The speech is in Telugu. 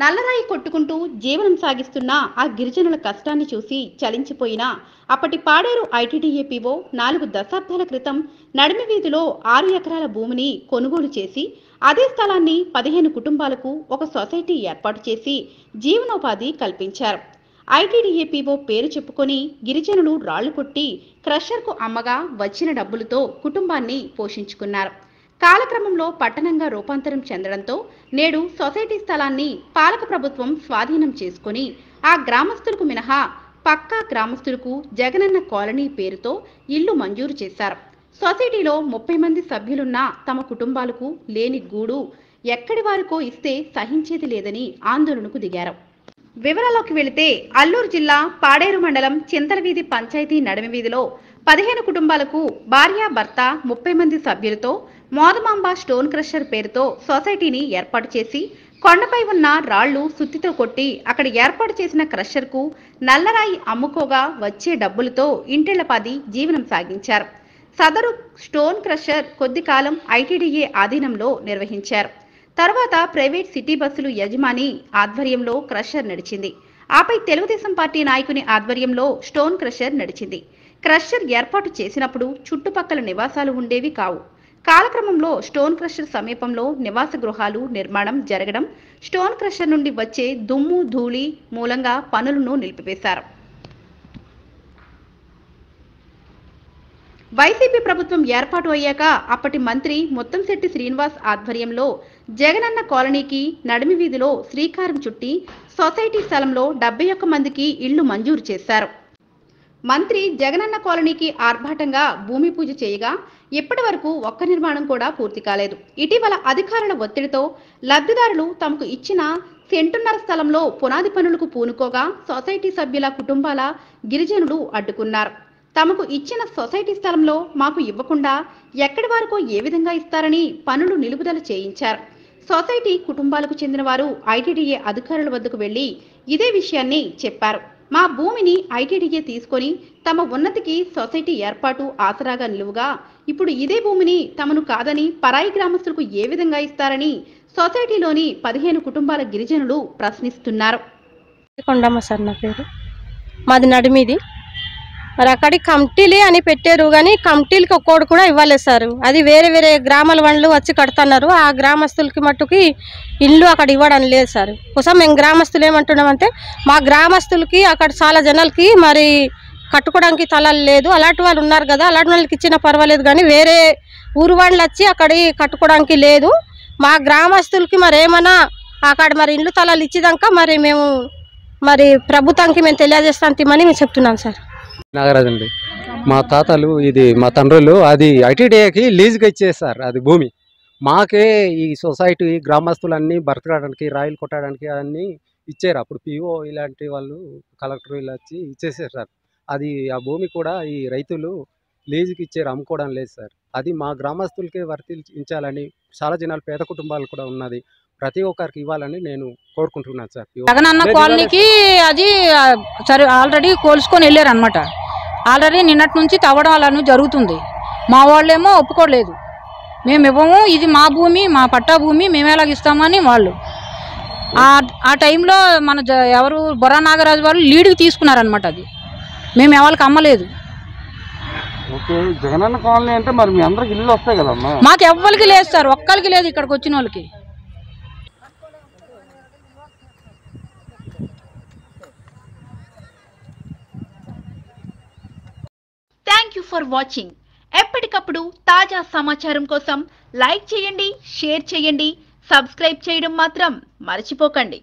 నల్లరాయి కొట్టుకుంటూ జీవనం సాగిస్తున్న ఆ గిరిజనుల కష్టాన్ని చూసి చలించిపోయిన అప్పటి పాడేరు ఐటీడీఏపీఓ నాలుగు దశాబ్దాల క్రితం నడిమి వీధిలో ఆరు ఎకరాల భూమిని కొనుగోలు చేసి అదే స్థలాన్ని పదిహేను కుటుంబాలకు ఒక సొసైటీ ఏర్పాటు చేసి జీవనోపాధి కల్పించారు. ఐటీడీఏపీఓ పేరు చెప్పుకొని గిరిజనులు రాళ్ళు కొట్టి క్రషర్కు అమ్మగా వచ్చిన డబ్బులతో కుటుంబాన్ని పోషించుకున్నారు. కాలక్రమంలో పట్టణంగా రూపాంతరం చెందడంతో నేడు సొసైటీ స్థలాన్ని పాలక ప్రభుత్వం స్వాధీనం చేసుకుని ఆ గ్రామస్తులకు మినహా పక్కా గ్రామస్తులకు జగనన్న కాలనీ పేరుతో ఇల్లు మంజూరు చేశారు. సొసైటీలో ముప్పై మంది సభ్యులున్న తమ కుటుంబాలకు లేని గూడు ఎక్కడి వారికో ఇస్తే సహించేది లేదని ఆందోళనకు దిగారు. వివరాల్లోకి వెళితే అల్లూరు జిల్లా పాడేరు మండలం చింతలవీధి పంచాయతీ నడమి వీధిలో పదిహేను కుటుంబాలకు భార్య భర్త ముప్పై మంది సభ్యులతో మోదమాంబ స్టోన్ క్రషర్ పేరుతో సొసైటీని ఏర్పాటు చేసి కొండపై ఉన్న రాళ్ళు సుత్తితో కొట్టి అక్కడ ఏర్పాటు చేసిన క్రషర్కు నల్లరాయి అమ్ముకోగా వచ్చే డబ్బులతో ఇంటిళ్ళపాది జీవనం సాగించారు. సదరు స్టోన్ క్రషర్ కొద్ది కాలం ఐటీడీఏ ఆధీనంలో నిర్వహించారు. తర్వాత ప్రైవేట్ సిటీ బస్సులు యజమాని ఆధ్వర్యంలో క్రషర్ నడిచింది. ఆపై తెలుగుదేశం పార్టీ నాయకుని ఆధ్వర్యంలో స్టోన్ క్రషర్ నడిచింది. క్రషర్ ఏర్పాటు చేసినప్పుడు చుట్టుపక్కల నివాసాలు ఉండేవి కావు. కాలక్రమంలో స్టోన్ క్రషర్ సమీపంలో నివాస గృహాలు నిర్మాణం జరగడం స్టోన్ క్రషర్ నుండి వచ్చే దుమ్ము ధూళి మూలంగా పనులను నిలిపివేశారు. వైసీపీ ప్రభుత్వం ఏర్పాటు అయ్యాక అప్పటి మంత్రి ముత్తంశెట్టి శ్రీనివాస్ ఆధ్వర్యంలో జగనన్న కాలనీకి నడిమి వీధిలో శ్రీకారం చుట్టి సొసైటీ స్థలంలో డెబ్బై ఒక్క మందికి ఇళ్ళు మంజూరు చేశారు. మంత్రి జగనన్న కాలనీకి ఆర్భాటంగా భూమి పూజ చేయగా ఇప్పటి వరకు ఒక్క నిర్మాణం కూడా పూర్తి కాలేదు. ఇటీవల అధికారుల ఒత్తిడితో లబ్ధిదారులు తమకు ఇచ్చిన సెంటున్నర స్థలంలో పునాది పనులకు పూనుకోగా సొసైటీ సభ్యుల కుటుంబాల గిరిజనులు అడ్డుకున్నారు. తమకు ఇచ్చిన సొసైటీ స్థలంలో మాకు ఇవ్వకుండా ఎక్కడి వరకు ఏ విధంగా ఇస్తారని పనులు నిలుపుదల చేయించారు. సొసైటీ కుటుంబాలకు చెందిన వారు ఐటీడీఏ అధికారుల వద్దకు వెళ్ళి ఇదే విషయాన్ని చెప్పారు. మా భూమిని ఐటీడీఏ తీసుకొని తమ ఉన్నతికి సొసైటీ ఏర్పాటు ఆసరాగా నిలువుగా ఇప్పుడు ఇదే భూమిని తమను కాదని పరాయి గ్రామస్తులకు ఏ విధంగా ఇస్తారని సొసైటీలోని పదిహేను కుటుంబాల గిరిజనులు ప్రశ్నిస్తున్నారు. కొండమ్మ సార్ నా పేరు. మాది నడిమిది. మరి అక్కడికి కమిటీలు అని పెట్టారు కానీ కమిటీలకి ఒక్కోడు కూడా ఇవ్వలేదు సార్. అది వేరే వేరే గ్రామాల వాళ్ళు వచ్చి కడుతున్నారు. ఆ గ్రామస్తులకి మట్టుకి ఇల్లు అక్కడ ఇవ్వడం లేదు సార్. కోసం మేము గ్రామస్తులు ఏమంటున్నామంటే మా గ్రామస్తులకి అక్కడ చాలా జనాలకి మరి కట్టుకోవడానికి తలాలు లేదు. అలాంటి వాళ్ళు ఉన్నారు కదా అలాంటి వాళ్ళకి ఇచ్చినా పర్వాలేదు కానీ వేరే ఊరు వాళ్ళు వచ్చి అక్కడ కట్టుకోవడానికి లేదు. మా గ్రామస్తులకి మరి ఏమన్నా అక్కడ మరి ఇల్లు తలాలు ఇచ్చేదాకా మరి మేము మరి ప్రభుత్వానికి మేము తెలియజేస్తాం తిమ్మని మేము చెప్తున్నాం సార్. నాగరాజు అండి. మా తాతలు ఇది మా తండ్రులు అది ఐటీడీఏకి లీజుగా ఇచ్చేసారు అది భూమి. మాకే ఈ సొసైటీ గ్రామస్తులన్నీ బ్రతకడానికి రాయిలు కొట్టడానికి అన్నీ ఇచ్చారు. అప్పుడు పిఓ ఇలాంటి వాళ్ళు కలెక్టర్ ఇలా వచ్చి ఇచ్చేసారు సార్ అది ఆ భూమి కూడా ఈ రైతులు లీజుకి ఇచ్చారు అమ్ముకోవడం లేదు సార్. అది మా గ్రామస్తులకే వర్తించాలని చాలా జనాలు పేద కుటుంబాలు కూడా ఉన్నది. ప్రతి ఒక్కరికి ఇవ్వాలని నేను కోరుకుంటున్నాను సార్. జగనన్న కాలనీకి అది సరే ఆల్రెడీ కోల్చుకొని వెళ్ళారు అనమాట ఆల్రెడీ నిన్నటి నుంచి తవ్వడం అలాను జరుగుతుంది. మా వాళ్ళేమో ఒప్పుకోలేదు. మేము ఇవ్వము ఇది మా భూమి మా పట్టా భూమి మేము ఎలాగ ఇస్తామని వాళ్ళు. ఆ ఆ టైంలో మన ఎవరు బొర్రా నాగరాజు వాళ్ళు లీడ్కి తీసుకున్నారనమాట అది. మేము ఎవరికి అమ్మలేదు. ఓకే జగనన్న కాలనీ అంటే మరి మీ అందరికి ఇల్లు వస్తాయి కదమ్మా? మాకు ఎవ్వరికి లేదు సార్ ఒక్కరికి లేదు ఇక్కడికి వచ్చిన వాళ్ళకి. For watching. ఎప్పటికప్పుడు తాజా సమాచారం కోసం లైక్ చేయండి షేర్ చేయండి సబ్స్క్రైబ్ చేయడం మాత్రం మర్చిపోకండి.